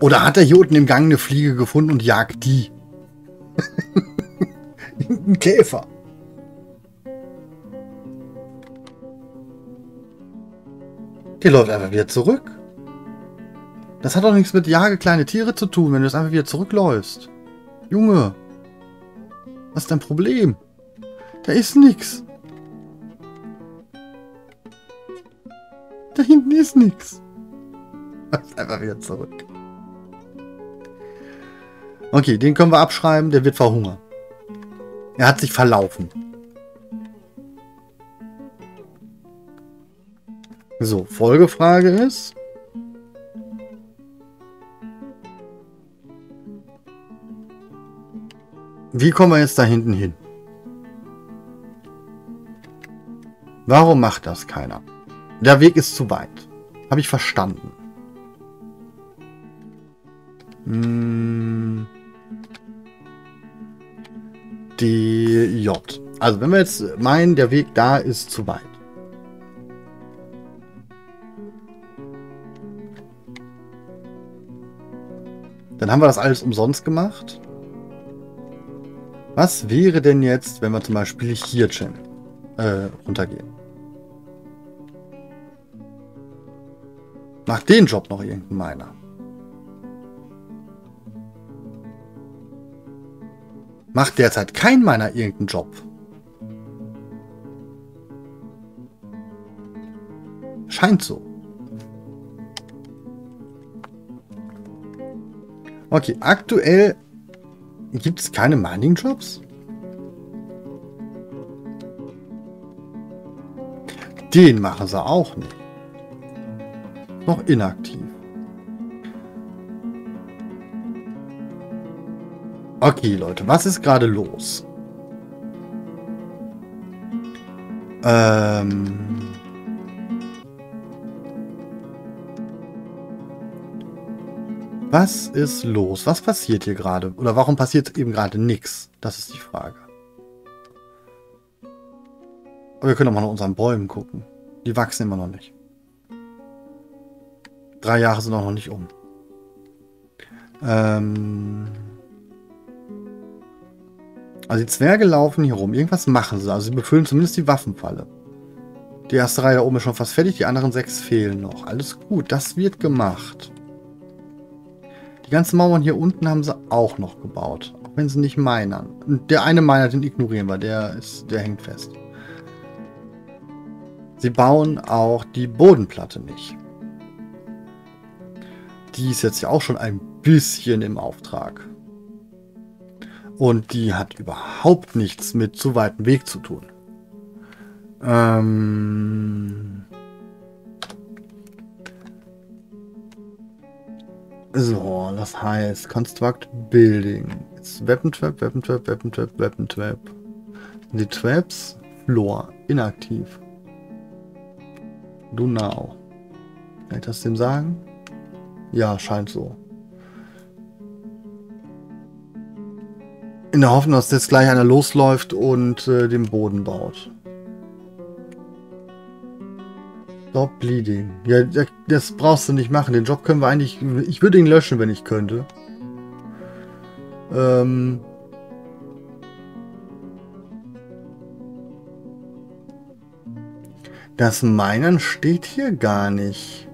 Oder hat er hier unten im Gang eine Fliege gefunden und jagt die? Ein Käfer. Der läuft einfach wieder zurück. Das hat doch nichts mit Jage kleine Tiere zu tun, wenn du es einfach wieder zurückläufst. Junge. Was ist dein Problem? Da ist nichts. Da hinten ist nichts. Einfach wieder zurück. Okay, den können wir abschreiben. Der wird verhungern. Er hat sich verlaufen. So, Folgefrage ist... Wie kommen wir jetzt da hinten hin? Warum macht das keiner? Der Weg ist zu weit. Habe ich verstanden. Hm. DJ. Also wenn wir jetzt meinen, der Weg da ist zu weit. Dann haben wir das alles umsonst gemacht. Was wäre denn jetzt, wenn wir zum Beispiel hier äh, runtergehen? Macht den Job noch irgendein Miner? Macht derzeit kein Miner irgendeinen Job? Scheint so. Okay, aktuell gibt es keine Mining-Jobs? Den machen sie auch nicht. Noch inaktiv. Okay, Leute, was ist gerade los? Ähm... Was ist los? Was passiert hier gerade? Oder warum passiert eben gerade nichts? Das ist die Frage. Aber wir können auch mal nach unseren Bäumen gucken. Die wachsen immer noch nicht. Drei Jahre sind auch noch nicht um. Ähm also die Zwerge laufen hier rum. Irgendwas machen sie. Also sie befüllen zumindest die Waffenfalle. Die erste Reihe da oben ist schon fast fertig. Die anderen sechs fehlen noch. Alles gut. Das wird gemacht. Die ganzen Mauern hier unten haben sie auch noch gebaut. Auch wenn sie nicht minern. Der eine Miner, den ignorieren wir. Der, ist, der hängt fest. Sie bauen auch die Bodenplatte nicht. Die ist jetzt ja auch schon ein bisschen im Auftrag. Und die hat überhaupt nichts mit zu weitem Weg zu tun. Ähm So, das heißt Construct Building. Jetzt Weapon Trap, Weapon Trap, Weapon Trap, Weapon Trap. Die Traps, Floor, inaktiv. Do now. Kann ich das dem sagen? Ja, scheint so. In der Hoffnung, dass jetzt gleich einer losläuft und äh, den Boden baut. Stop Bleeding. Ja, das brauchst du nicht machen. Den Job können wir eigentlich... Ich würde ihn löschen, wenn ich könnte. Ähm... Das Minern steht hier gar nicht.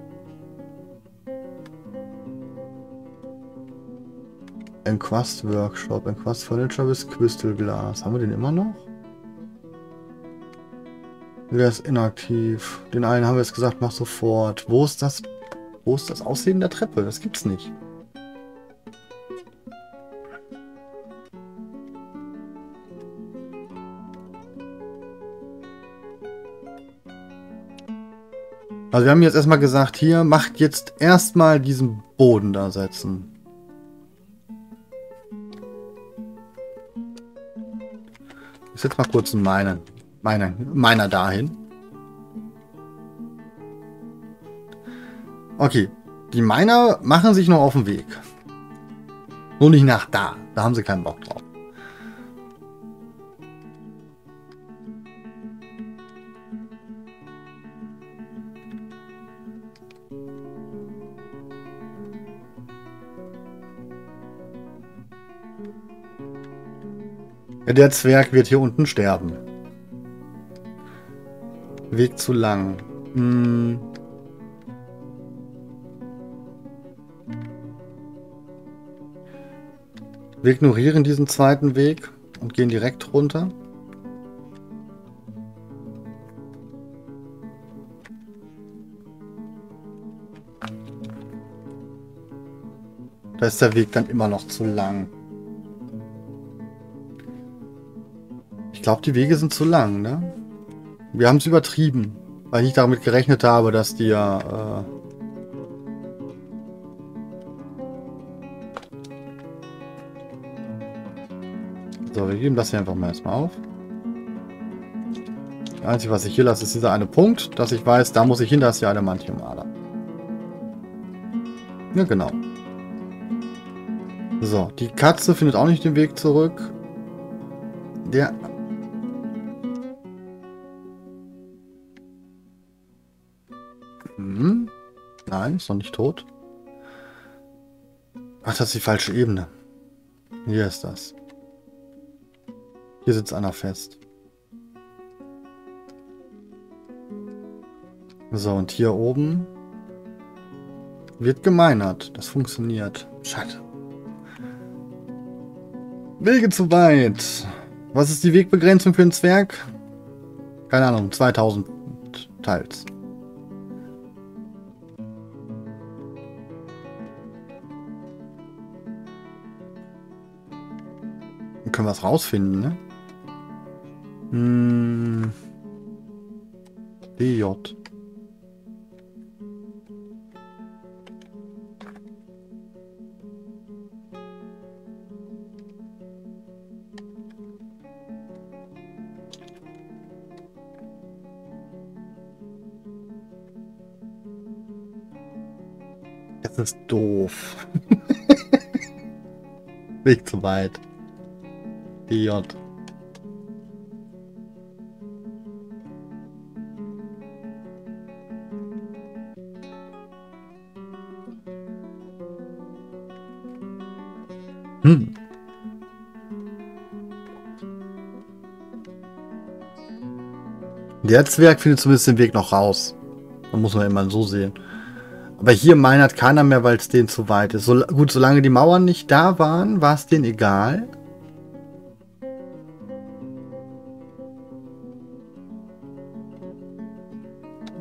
Enquast Workshop, Enquast Furniture bis Crystal Glass. Haben wir den immer noch? Der ist inaktiv. Den einen haben wir jetzt gesagt, mach sofort. Wo ist das? Wo ist das Aussehen der Treppe? Das gibt's nicht. Also wir haben jetzt erstmal gesagt, hier macht jetzt erstmal diesen Boden da setzen. Ich setze mal kurz einen meinen meiner, meiner dahin. Okay, die Miner machen sich noch auf den Weg. Nur nicht nach da. Da haben sie keinen Bock drauf. Der Zwerg wird hier unten sterben. Weg zu lang. Hm. Wir ignorieren diesen zweiten Weg und gehen direkt runter. Da ist der Weg dann immer noch zu lang. Glaube, die Wege sind zu lang, ne? Wir haben es übertrieben, weil ich damit gerechnet habe, dass die ja... Äh so, wir geben das hier einfach mal erstmal auf. Das Einzige, was ich hier lasse, ist dieser eine Punkt, dass ich weiß, da muss ich hin, da ist ja eine Mantiumader. Ja, genau. So, die Katze findet auch nicht den Weg zurück. Der... Nein, ist noch nicht tot. Ach, das ist die falsche Ebene. Hier ist das. Hier sitzt einer fest. So, und hier oben wird gemeinert. Das funktioniert. Scheiße. Wege zu weit. Was ist die Wegbegrenzung für einen Zwerg? Keine Ahnung, 2000 teils. Können wir es rausfinden, ne? Hm. DJ. Das ist doof. Weg zu weit. DJ. Hm. Der Zwerg findet zumindest den Weg noch raus. Da muss man immer so sehen. Aber hier meinert keiner mehr, weil es denen zu weit ist. So, gut, solange die Mauern nicht da waren, war es denen egal.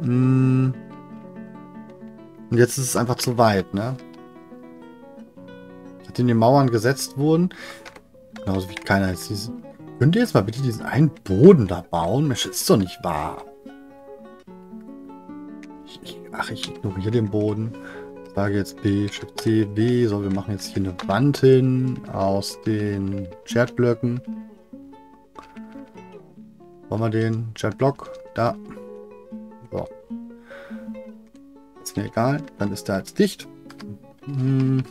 Und jetzt ist es einfach zu weit, ne? Nachdem die Mauern gesetzt wurden. Genauso wie keiner jetzt diesen. Könnt ihr jetzt mal bitte diesen einen Boden da bauen? Mensch, ist doch nicht wahr. Ach, ich ignoriere den Boden. Sage jetzt B, Shift C, W. So, wir machen jetzt hier eine Wand hin aus den Chatblöcken. Wollen wir den Chatblock? Da. Ist mir egal. Dann ist der jetzt dicht. Hm.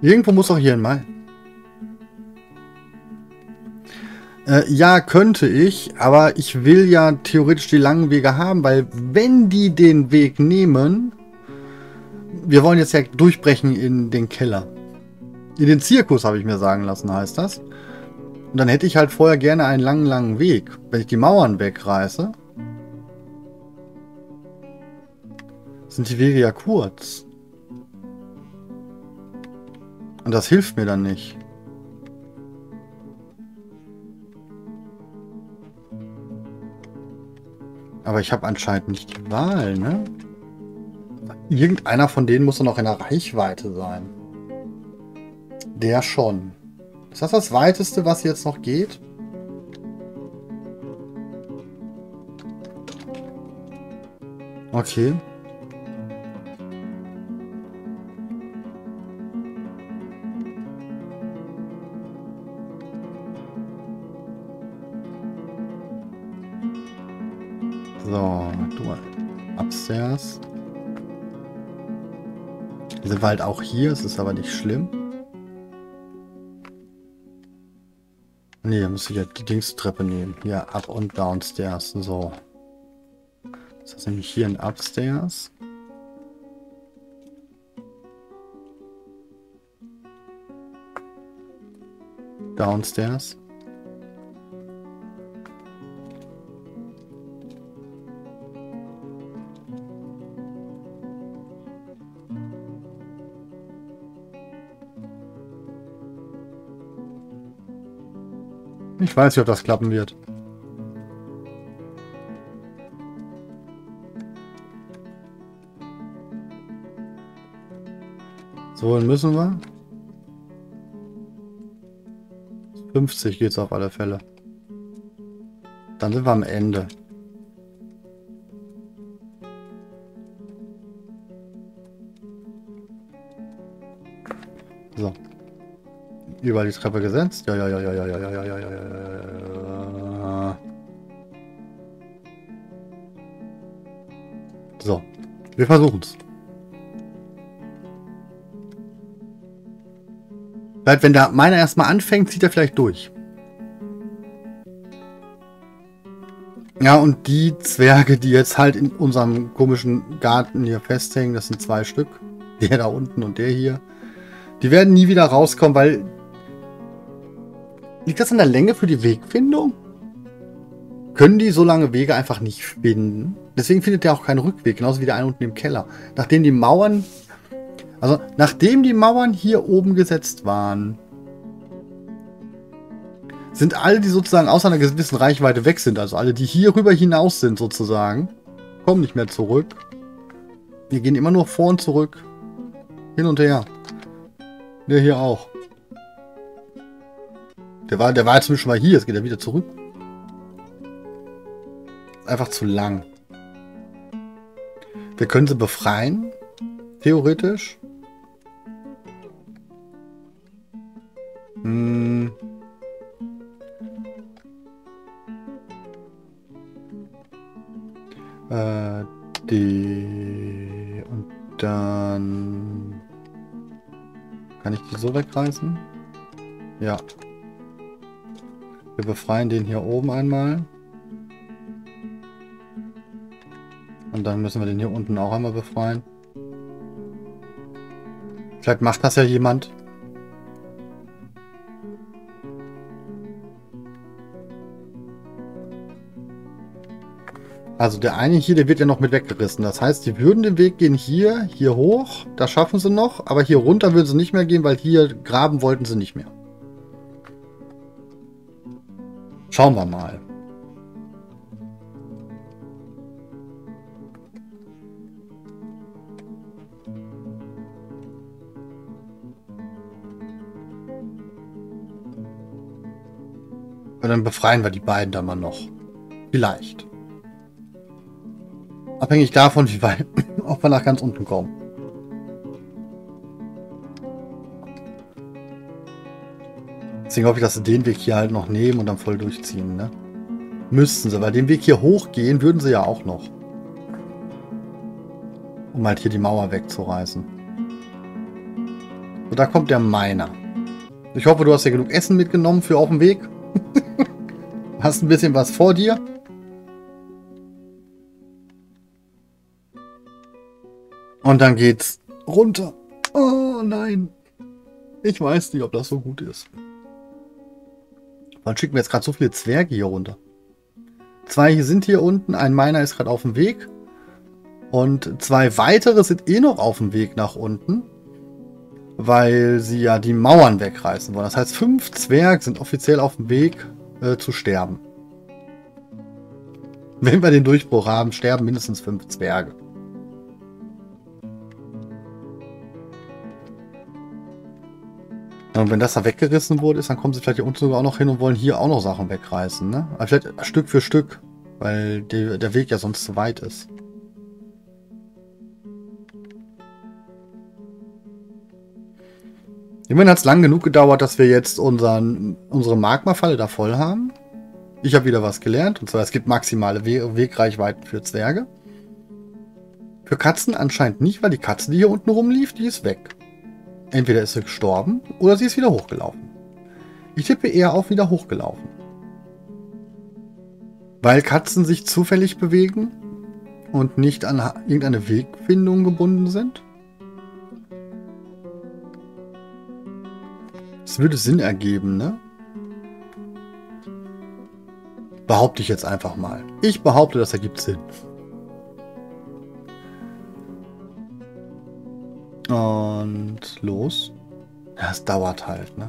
Irgendwo muss auch hier ein Mai. Äh, ja, könnte ich, aber ich will ja theoretisch die langen Wege haben, weil wenn die den Weg nehmen, wir wollen jetzt ja durchbrechen in den Keller. In den Zirkus, habe ich mir sagen lassen, heißt das. Und dann hätte ich halt vorher gerne einen langen, langen Weg. Wenn ich die Mauern wegreiße, sind die Wege ja kurz. Und das hilft mir dann nicht. Aber ich habe anscheinend nicht die Wahl, ne? Irgendeiner von denen muss doch noch in der Reichweite sein. Der schon. Ist das das weiteste, was jetzt noch geht? Okay. So, du upstairs. Wir sind halt auch hier, es ist aber nicht schlimm. Nee, da muss ich ja die Dingstreppe nehmen. Hier, up und downstairs. So. Das ist nämlich hier ein Upstairs. Downstairs. Ich weiß nicht, ob das klappen wird. So, dann müssen wir. 50 geht es auf alle Fälle. Dann sind wir am Ende. So. Überall die Treppe gesetzt. Ja, ja, ja, ja, ja, ja, ja, ja, ja, ja, ja. So. Wir versuchen es. Vielleicht, wenn der meiner erstmal anfängt, zieht er vielleicht durch. Ja, und die Zwerge, die jetzt halt in unserem komischen Garten hier festhängen, das sind zwei Stück. Der da unten und der hier. Die werden nie wieder rauskommen, weil Liegt das an der Länge für die Wegfindung? Können die so lange Wege einfach nicht finden? Deswegen findet der auch keinen Rückweg, genauso wie der eine unten im Keller. Nachdem die Mauern, also nachdem die Mauern hier oben gesetzt waren, sind alle, die sozusagen aus einer gewissen Reichweite weg sind, also alle, die hier rüber hinaus sind sozusagen, kommen nicht mehr zurück. Wir gehen immer nur vor und zurück. Hin und her. Der hier auch. Der war, der war jetzt schon mal hier, jetzt geht er wieder zurück. Einfach zu lang. Wir können sie befreien. Theoretisch. Hm. Äh, die... Und dann... Kann ich die so wegreißen? Ja. Wir befreien den hier oben einmal. Und dann müssen wir den hier unten auch einmal befreien. Vielleicht macht das ja jemand. Also der eine hier, der wird ja noch mit weggerissen. Das heißt, die würden den Weg gehen hier, hier hoch. Das schaffen sie noch. Aber hier runter würden sie nicht mehr gehen, weil hier graben wollten sie nicht mehr. Schauen wir mal. Und dann befreien wir die beiden dann mal noch. Vielleicht. Abhängig davon, wie weit, ob wir nach ganz unten kommen. Deswegen hoffe ich, dass sie den Weg hier halt noch nehmen und dann voll durchziehen, ne? Müssten sie, weil den Weg hier hochgehen würden sie ja auch noch. Um halt hier die Mauer wegzureißen. So, da kommt der Miner. Ich hoffe, du hast ja genug Essen mitgenommen für auf dem Weg. hast ein bisschen was vor dir. Und dann geht's runter. Oh nein. Ich weiß nicht, ob das so gut ist. Wann schicken wir jetzt gerade so viele Zwerge hier runter? Zwei sind hier unten, ein meiner ist gerade auf dem Weg. Und zwei weitere sind eh noch auf dem Weg nach unten. Weil sie ja die Mauern wegreißen wollen. Das heißt, fünf Zwerge sind offiziell auf dem Weg äh, zu sterben. Wenn wir den Durchbruch haben, sterben mindestens fünf Zwerge. Und wenn das da weggerissen wurde, ist, dann kommen sie vielleicht hier unten sogar auch noch hin und wollen hier auch noch Sachen wegreißen. Ne? Aber vielleicht Stück für Stück, weil die, der Weg ja sonst zu weit ist. Immerhin hat es lang genug gedauert, dass wir jetzt unseren, unsere Magma-Falle da voll haben. Ich habe wieder was gelernt. Und zwar, es gibt maximale We Wegreichweiten für Zwerge. Für Katzen anscheinend nicht, weil die Katze, die hier unten rumlief, die ist weg. Entweder ist sie gestorben oder sie ist wieder hochgelaufen. Ich tippe eher auf wieder hochgelaufen. Weil Katzen sich zufällig bewegen und nicht an irgendeine Wegfindung gebunden sind? Es würde Sinn ergeben, ne? Behaupte ich jetzt einfach mal. Ich behaupte, das ergibt Sinn. Und los. Ja, es dauert halt, ne?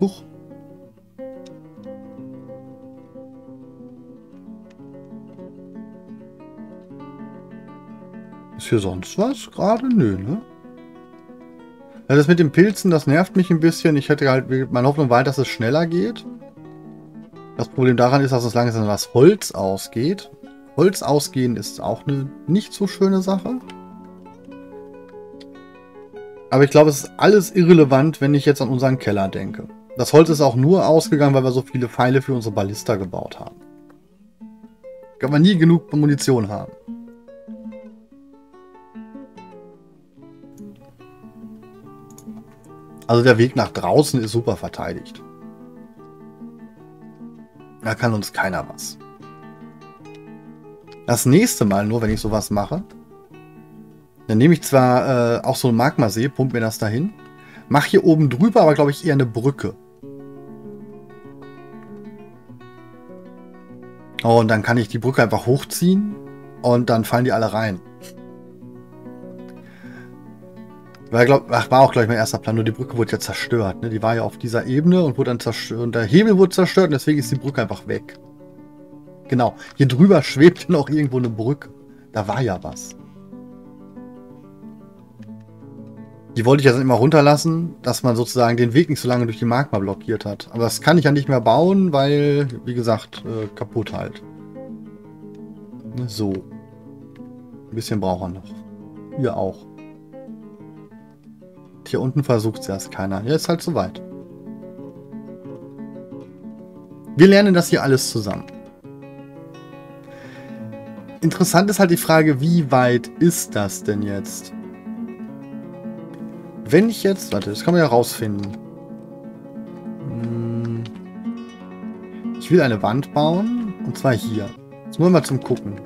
Huch. Ist hier sonst was gerade? Nö, ne? Ja, das mit den Pilzen, das nervt mich ein bisschen. Ich hätte halt, meine Hoffnung war, dass es schneller geht. Das Problem daran ist, dass es langsam was Holz ausgeht. Holz ausgehen ist auch eine nicht so schöne Sache. Aber ich glaube, es ist alles irrelevant, wenn ich jetzt an unseren Keller denke. Das Holz ist auch nur ausgegangen, weil wir so viele Pfeile für unsere Ballista gebaut haben. Kann man nie genug Munition haben. Also der Weg nach draußen ist super verteidigt. Da kann uns keiner was. Das nächste Mal nur, wenn ich sowas mache, dann nehme ich zwar äh, auch so ein Magmasee, pump mir das dahin, mache hier oben drüber aber, glaube ich, eher eine Brücke. Oh, und dann kann ich die Brücke einfach hochziehen und dann fallen die alle rein. War, glaub, ach, war auch, glaube ich, mein erster Plan. Nur die Brücke wurde ja zerstört. Ne? Die war ja auf dieser Ebene und wurde dann zerstört. Und der Hebel wurde zerstört und deswegen ist die Brücke einfach weg. Genau. Hier drüber schwebt noch irgendwo eine Brücke. Da war ja was. Die wollte ich jetzt immer runterlassen, dass man sozusagen den Weg nicht so lange durch die Magma blockiert hat. Aber das kann ich ja nicht mehr bauen, weil, wie gesagt, äh, kaputt halt. Ne, so. Ein bisschen braucht er noch. Ihr auch. Hier unten versucht es erst keiner. Ja, ist halt zu weit. Wir lernen das hier alles zusammen. Interessant ist halt die Frage, wie weit ist das denn jetzt? Wenn ich jetzt... Warte, das kann man ja rausfinden. Hm. Ich will eine Wand bauen. Und zwar hier. Jetzt nur mal zum Gucken.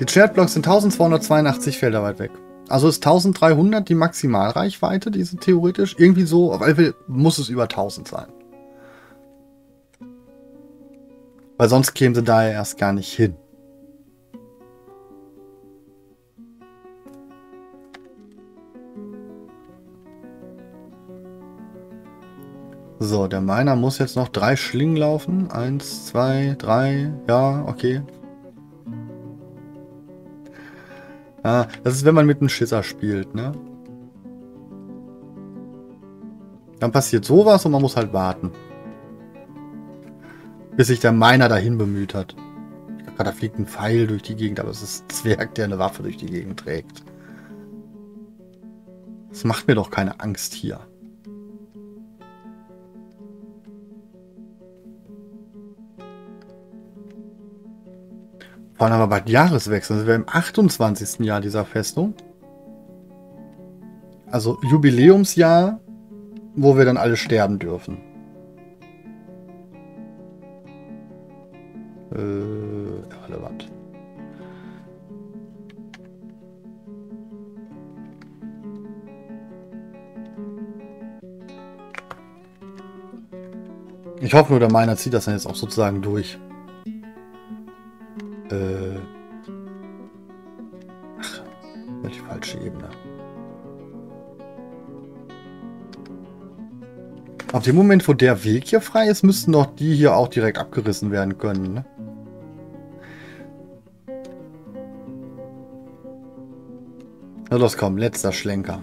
Die Shared-Blocks sind 1282 Felder weit weg. Also ist 1300 die Maximalreichweite, diese theoretisch? Irgendwie so, auf jeden Fall muss es über 1000 sein. Weil sonst kämen sie da ja erst gar nicht hin. So, der Miner muss jetzt noch drei Schlingen laufen. Eins, zwei, drei. Ja, okay. Ah, das ist, wenn man mit einem Schisser spielt, ne? Dann passiert sowas und man muss halt warten. Bis sich der Miner dahin bemüht hat. Da fliegt ein Pfeil durch die Gegend, aber es ist ein Zwerg, der eine Waffe durch die Gegend trägt. Das macht mir doch keine Angst hier. Vor allem aber bald Jahreswechsel. Also wir im 28. Jahr dieser Festung. Also Jubiläumsjahr, wo wir dann alle sterben dürfen. Äh, irrelevant. Ich hoffe nur, der Miner zieht das dann jetzt auch sozusagen durch. Dem Moment, wo der Weg hier frei ist, müssten doch die hier auch direkt abgerissen werden können, ne? Na los, komm, letzter Schlenker.